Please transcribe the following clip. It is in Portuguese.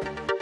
Música